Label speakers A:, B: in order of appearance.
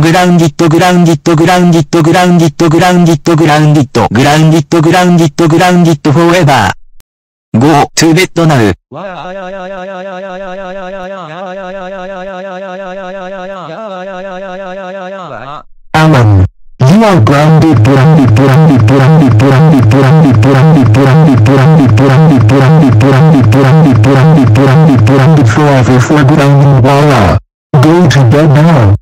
A: グランディットグランディットグランディットグランディットグランディットグランディットグランディットグランディットフォーエバー Go to bed now get hundred, forever, for and voila. Go to bed now.